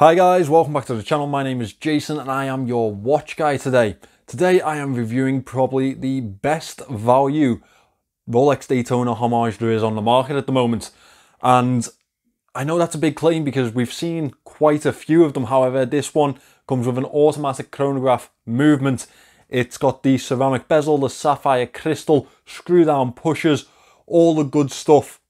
Hi guys, welcome back to the channel. My name is Jason and I am your watch guy today. Today I am reviewing probably the best value Rolex Daytona homage there is on the market at the moment. And I know that's a big claim because we've seen quite a few of them. However, this one comes with an automatic chronograph movement. It's got the ceramic bezel, the sapphire crystal, screw down pushers, all the good stuff.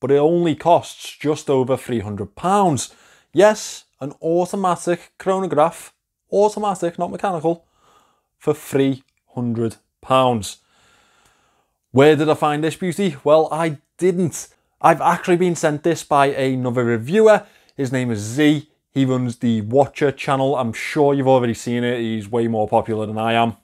But it only costs just over £300. Yes, an automatic chronograph, automatic, not mechanical, for £300. Where did I find this beauty? Well, I didn't. I've actually been sent this by another reviewer. His name is Z. He runs the Watcher channel. I'm sure you've already seen it. He's way more popular than I am,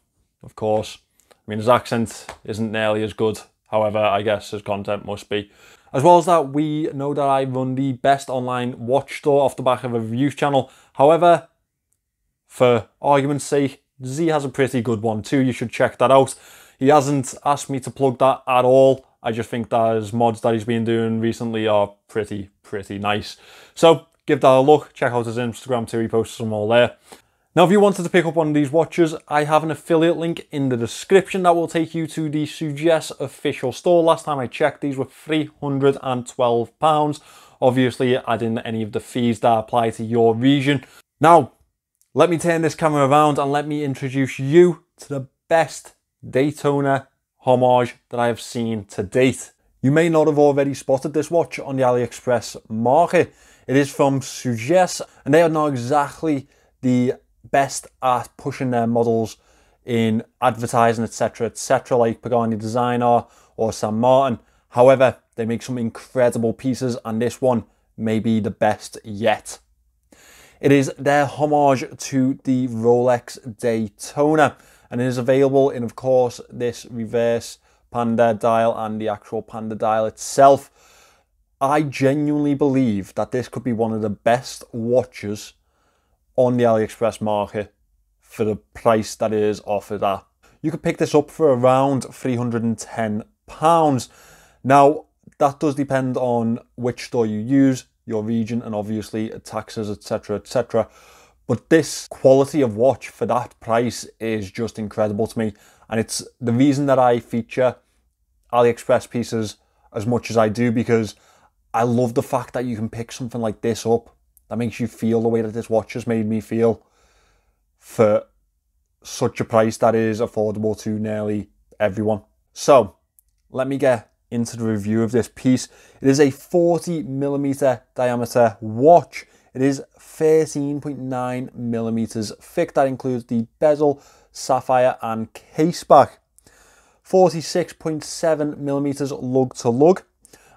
of course. I mean, his accent isn't nearly as good. However, I guess his content must be. As well as that, we know that I run the best online watch store off the back of a reviews channel. However, for argument's sake, Z has a pretty good one too. You should check that out. He hasn't asked me to plug that at all. I just think that his mods that he's been doing recently are pretty, pretty nice. So give that a look. Check out his Instagram too. He posts some more there. Now, if you wanted to pick up one of these watches, I have an affiliate link in the description that will take you to the Sugess official store. Last time I checked, these were £312. Obviously, adding any of the fees that apply to your region. Now, let me turn this camera around and let me introduce you to the best Daytona homage that I have seen to date. You may not have already spotted this watch on the AliExpress market. It is from Sugess, and they are not exactly the best at pushing their models in advertising, etc., etc., like Pagani Designer or San Martin. However, they make some incredible pieces, and this one may be the best yet. It is their homage to the Rolex Daytona, and it is available in, of course, this reverse Panda dial and the actual Panda dial itself. I genuinely believe that this could be one of the best watches on the AliExpress market for the price that it is offered at. You could pick this up for around £310. Now, that does depend on which store you use, your region, and obviously taxes, etc., etc. But this quality of watch for that price is just incredible to me. And it's the reason that I feature AliExpress pieces as much as I do because I love the fact that you can pick something like this up that makes you feel the way that this watch has made me feel for such a price that is affordable to nearly everyone. So let me get into the review of this piece. It is a 40 millimeter diameter watch. It is 13.9 millimeters thick. That includes the bezel, sapphire and case back. 46.7 millimeters lug to lug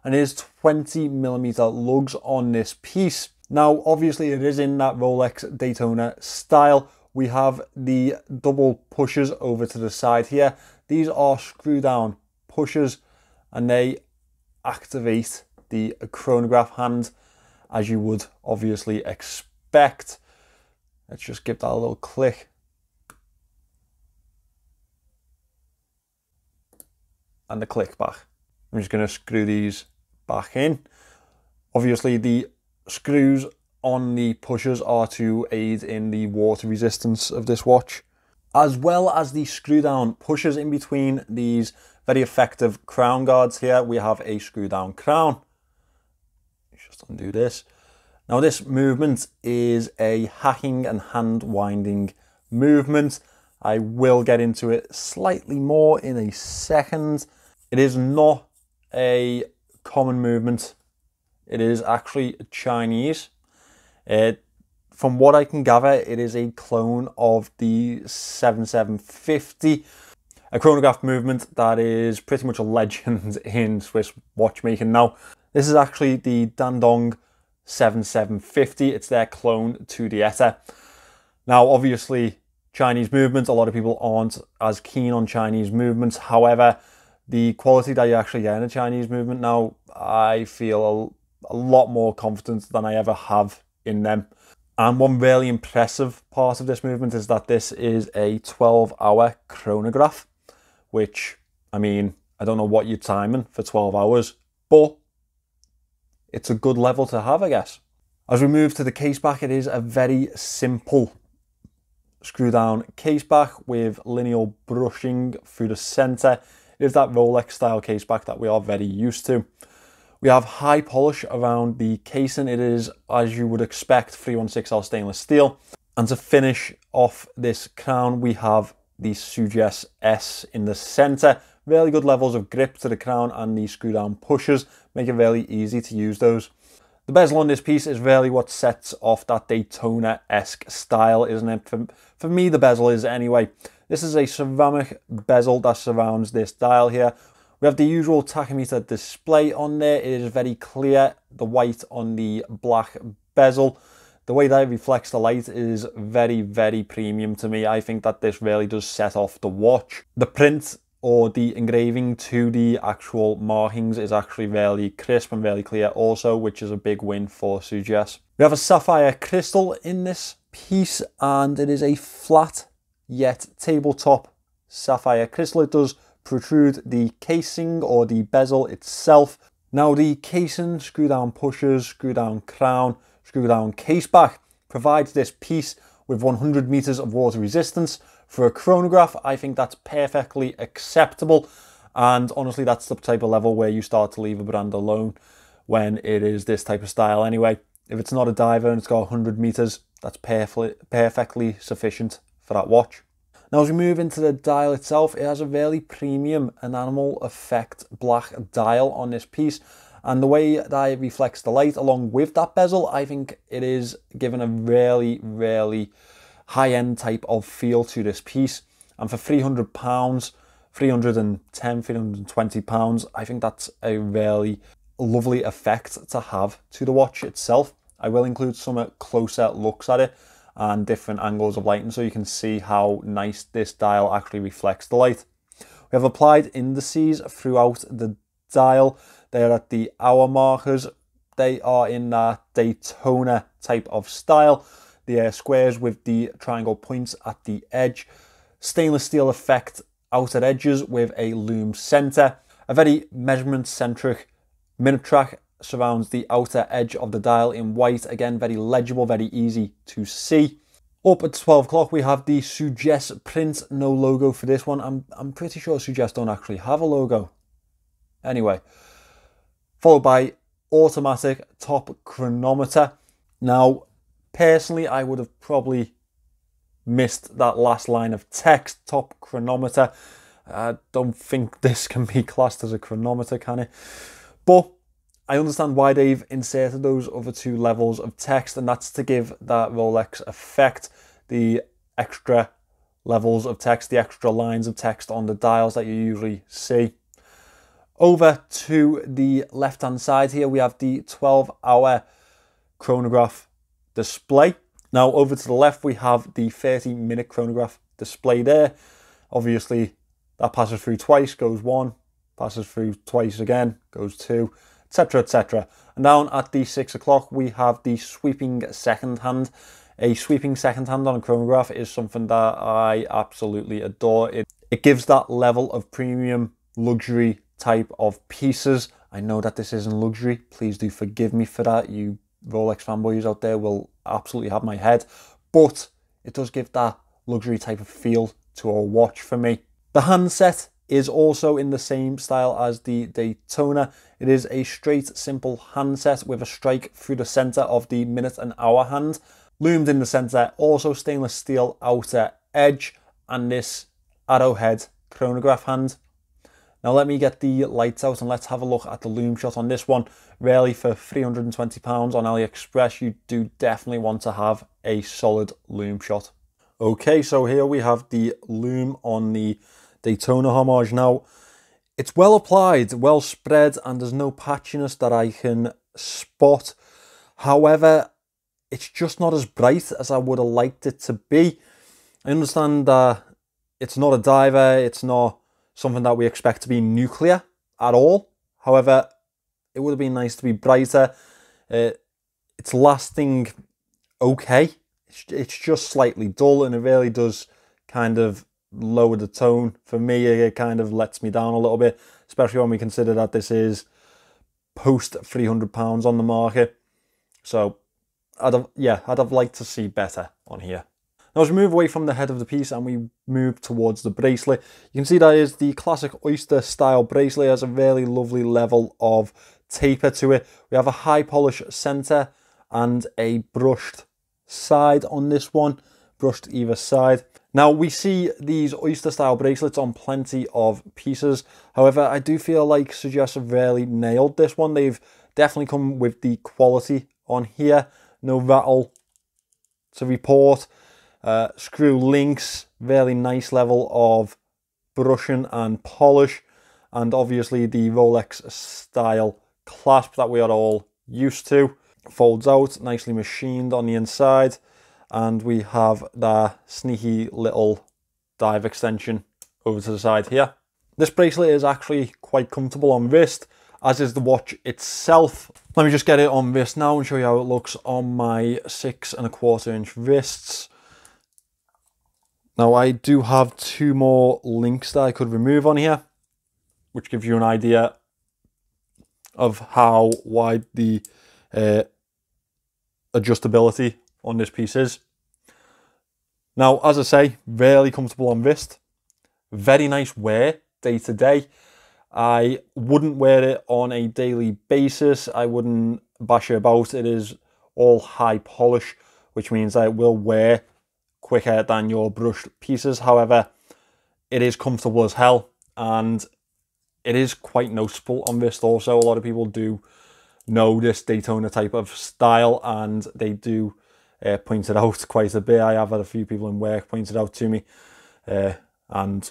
and it is 20 millimeter lugs on this piece. Now, obviously it is in that Rolex Daytona style. We have the double pushers over to the side here. These are screw down pushers and they activate the chronograph hand as you would obviously expect. Let's just give that a little click. And the click back. I'm just going to screw these back in. Obviously the screws on the pushers are to aid in the water resistance of this watch, as well as the screw down pushers in between these very effective crown guards here. We have a screw down crown. Just undo this. Now this movement is a hacking and hand winding movement. I will get into it slightly more in a second. It is not a common movement it is actually Chinese. It, from what I can gather, it is a clone of the 7750, a chronograph movement that is pretty much a legend in Swiss watchmaking now. This is actually the Dandong 7750. It's their clone to the ETA. Now, obviously, Chinese movements, a lot of people aren't as keen on Chinese movements. However, the quality that you actually get in a Chinese movement now, I feel a lot more confidence than I ever have in them. And one really impressive part of this movement is that this is a 12 hour chronograph, which, I mean, I don't know what you're timing for 12 hours, but it's a good level to have, I guess. As we move to the case back, it is a very simple screw down case back with lineal brushing through the center. It is that Rolex style case back that we are very used to. We have high polish around the casing. It is, as you would expect, 316L stainless steel. And to finish off this crown, we have the Sugess S in the center. Really good levels of grip to the crown and the screw down pushers make it really easy to use those. The bezel on this piece is really what sets off that Daytona-esque style, isn't it? For, for me, the bezel is anyway. This is a ceramic bezel that surrounds this dial here. We have the usual tachymeter display on there. It is very clear, the white on the black bezel. The way that it reflects the light is very, very premium to me. I think that this really does set off the watch. The print or the engraving to the actual markings is actually really crisp and really clear also, which is a big win for Sugess. We have a sapphire crystal in this piece and it is a flat yet tabletop sapphire crystal. It does protrude the casing or the bezel itself. Now the casing, screw down pushers, screw down crown, screw down case back provides this piece with 100 meters of water resistance for a chronograph, I think that's perfectly acceptable. And honestly, that's the type of level where you start to leave a brand alone when it is this type of style anyway. If it's not a diver and it's got 100 meters, that's perfectly, perfectly sufficient for that watch. Now as we move into the dial itself, it has a very premium enamel effect black dial on this piece. And the way that it reflects the light along with that bezel, I think it is given a really, really high-end type of feel to this piece. And for 300 pounds, 310, 320 pounds, I think that's a really lovely effect to have to the watch itself. I will include some closer looks at it and different angles of lighting so you can see how nice this dial actually reflects the light. We have applied indices throughout the dial. They are at the hour markers. They are in that Daytona type of style the uh, squares with the triangle points at the edge, stainless steel effect outer edges with a lume center. A very measurement centric minute track surrounds the outer edge of the dial in white. Again, very legible, very easy to see. Up at 12 o'clock, we have the Sugess print. No logo for this one. I'm, I'm pretty sure Sugess don't actually have a logo. Anyway, followed by automatic top chronometer. Now, Personally, I would have probably missed that last line of text, top chronometer. I don't think this can be classed as a chronometer, can it? But I understand why they've inserted those other two levels of text, and that's to give that Rolex effect, the extra levels of text, the extra lines of text on the dials that you usually see. Over to the left hand side here, we have the 12 hour chronograph display. Now over to the left we have the 30 minute chronograph display there. Obviously that passes through twice, goes one, passes through twice again, goes two, etc etc. And down at the six o'clock we have the sweeping second hand. A sweeping second hand on a chronograph is something that I absolutely adore. It, it gives that level of premium luxury type of pieces. I know that this isn't luxury. Please do forgive me for that. You Rolex fanboys out there will absolutely have my head, but it does give that luxury type of feel to a watch for me. The handset is also in the same style as the Daytona. It is a straight, simple handset with a strike through the center of the minute and hour hand. Lumed in the center, also stainless steel outer edge, and this arrowhead chronograph hand. Now let me get the lights out and let's have a look at the lume shot on this one. Really for £320 on AliExpress, you do definitely want to have a solid lume shot. Okay, so here we have the lume on the Daytona homage. Now, it's well applied, well spread, and there's no patchiness that I can spot. However, it's just not as bright as I would have liked it to be. I understand that it's not a diver, it's not something that we expect to be nuclear at all. However, it would have been nice to be brighter. Uh, it's lasting okay. It's, it's just slightly dull and it really does kind of lower the tone. For me, it kind of lets me down a little bit, especially when we consider that this is post £300 on the market. So I'd have, yeah, I'd have liked to see better on here. Now as we move away from the head of the piece and we move towards the bracelet, you can see that is the classic oyster style bracelet. It has a really lovely level of taper to it. We have a high polish center and a brushed side on this one, brushed either side. Now we see these oyster style bracelets on plenty of pieces. However, I do feel like Sugess have really nailed this one. They've definitely come with the quality on here. No rattle to report. Uh, screw links, very nice level of brushing and polish. And obviously the Rolex style clasp that we are all used to. Folds out, nicely machined on the inside and we have the sneaky little dive extension over to the side here. This bracelet is actually quite comfortable on wrist, as is the watch itself. Let me just get it on wrist now and show you how it looks on my six and a quarter inch wrists. Now I do have two more links that I could remove on here, which gives you an idea of how wide the uh, adjustability on this piece is. Now, as I say, really comfortable on wrist. Very nice wear day to day. I wouldn't wear it on a daily basis. I wouldn't bash it about. It is all high polish, which means that it will wear quicker than your brushed pieces. However, it is comfortable as hell and it is quite noticeable on wrist also. A lot of people do know this Daytona type of style and they do uh, point it out quite a bit. I have had a few people in work pointed out to me uh, and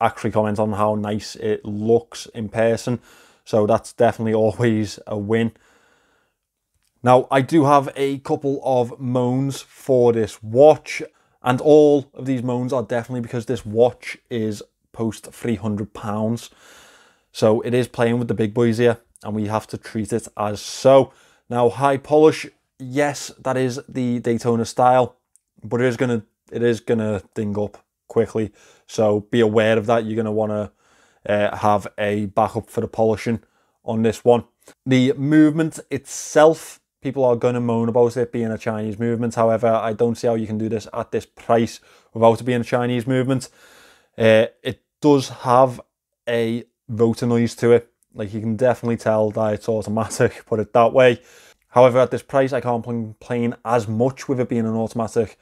actually comment on how nice it looks in person. So that's definitely always a win. Now, I do have a couple of moans for this watch, and all of these moans are definitely because this watch is post £300. So it is playing with the big boys here and we have to treat it as so. Now, high polish, yes, that is the Daytona style, but it is gonna it is gonna ding up quickly. So be aware of that. You're gonna want to uh, have a backup for the polishing on this one. The movement itself, people are going to moan about it being a Chinese movement. However, I don't see how you can do this at this price without it being a Chinese movement. Uh, it does have a rotor noise to it. Like you can definitely tell that it's automatic, put it that way. However, at this price, I can't complain as much with it being an automatic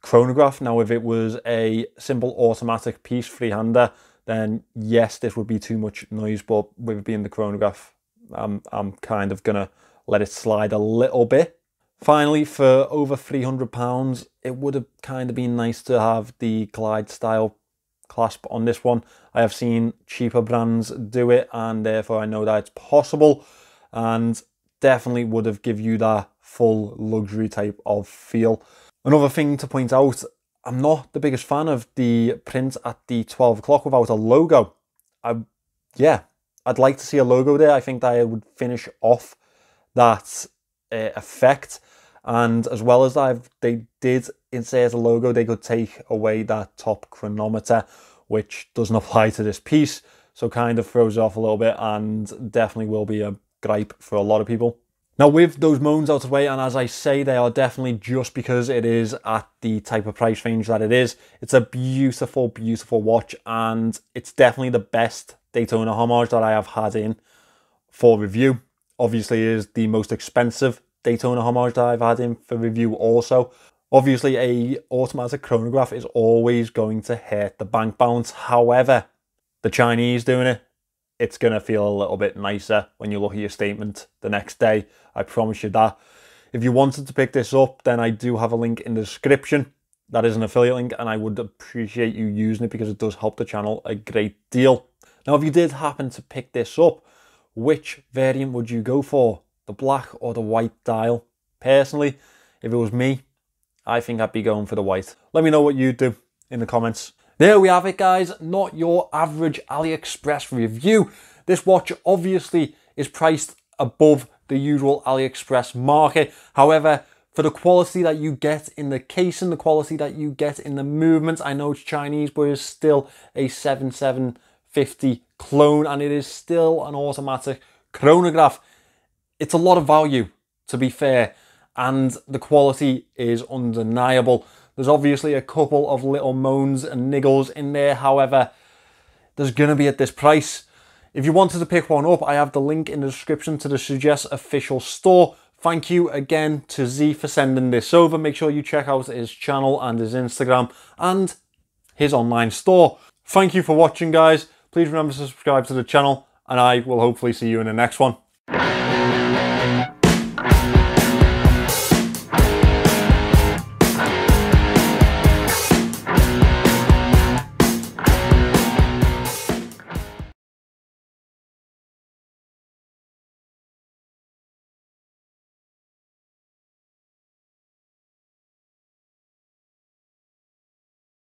chronograph. Now, if it was a simple automatic piece freehander, then yes, this would be too much noise. But with it being the chronograph, I'm, I'm kind of going to let it slide a little bit. Finally, for over £300, it would have kind of been nice to have the glide style clasp on this one. I have seen cheaper brands do it and therefore I know that it's possible and definitely would have give you that full luxury type of feel. Another thing to point out, I'm not the biggest fan of the print at the 12 o'clock without a logo. I, yeah, I'd like to see a logo there. I think that it would finish off that uh, effect. And as well as that, I've they did insert a logo, they could take away that top chronometer, which doesn't apply to this piece. So kind of throws off a little bit and definitely will be a gripe for a lot of people. Now with those moans out of the way, and as I say, they are definitely just because it is at the type of price range that it is. It's a beautiful, beautiful watch, and it's definitely the best Daytona homage that I have had in for review. Obviously, is the most expensive Daytona homage that I've had in for review also. Obviously, a automatic chronograph is always going to hurt the bank balance. However, the Chinese doing it, it's going to feel a little bit nicer when you look at your statement the next day. I promise you that. If you wanted to pick this up, then I do have a link in the description. That is an affiliate link, and I would appreciate you using it because it does help the channel a great deal. Now, if you did happen to pick this up, which variant would you go for? the black or the white dial. Personally, if it was me, I think I'd be going for the white. Let me know what you do in the comments. There we have it guys, not your average AliExpress review. This watch obviously is priced above the usual AliExpress market. However, for the quality that you get in the case and the quality that you get in the movements, I know it's Chinese, but it's still a 7750 clone and it is still an automatic chronograph it's a lot of value, to be fair. and the quality is undeniable. There's obviously a couple of little moans and niggles in there, however, there's going to be at this price. If you wanted to pick one up, I have the link in the description to the Sugess official store. Thank you again to Z for sending this over. Make sure you check out his channel and his Instagram and his online store. Thank you for watching, guys. Please remember to subscribe to the channel, and I will hopefully see you in the next one.